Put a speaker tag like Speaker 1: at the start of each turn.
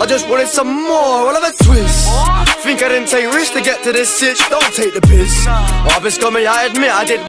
Speaker 1: I just wanted some more, I'll a twist. Think I didn't take risks to get to this sitch, don't take the piss. Obvious got me, I admit I did.